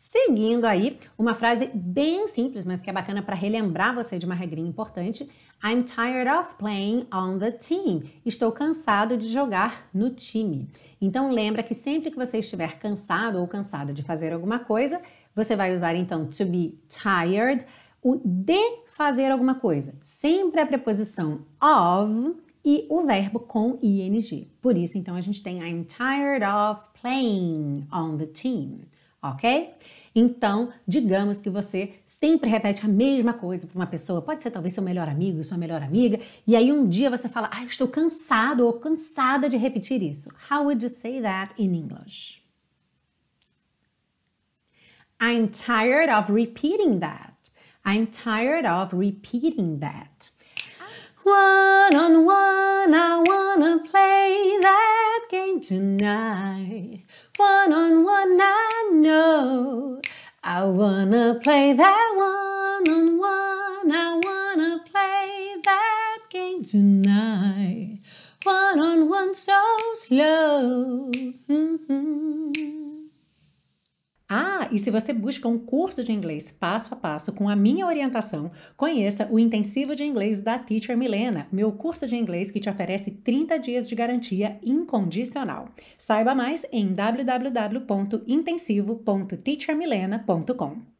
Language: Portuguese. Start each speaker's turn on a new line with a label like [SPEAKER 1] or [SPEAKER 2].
[SPEAKER 1] Seguindo aí, uma frase bem simples, mas que é bacana para relembrar você de uma regrinha importante. I'm tired of playing on the team. Estou cansado de jogar no time. Então lembra que sempre que você estiver cansado ou cansada de fazer alguma coisa, você vai usar então to be tired, o de fazer alguma coisa. Sempre a preposição of e o verbo com ing. Por isso então a gente tem I'm tired of playing on the team ok? Então, digamos que você sempre repete a mesma coisa para uma pessoa, pode ser talvez seu melhor amigo, sua melhor amiga, e aí um dia você fala, ah, estou cansado ou cansada de repetir isso. How would you say that in English? I'm tired of repeating that. I'm tired of repeating that. One on one, I wanna play that game tonight. One on one, I wanna play that one on one. I wanna play that game tonight. One on one, so slow. Mm-hmm. Ah, e se você busca um curso de inglês passo a passo com a minha orientação, conheça o Intensivo de Inglês da Teacher Milena, meu curso de inglês que te oferece 30 dias de garantia incondicional. Saiba mais em www.intensivo.teachermilena.com.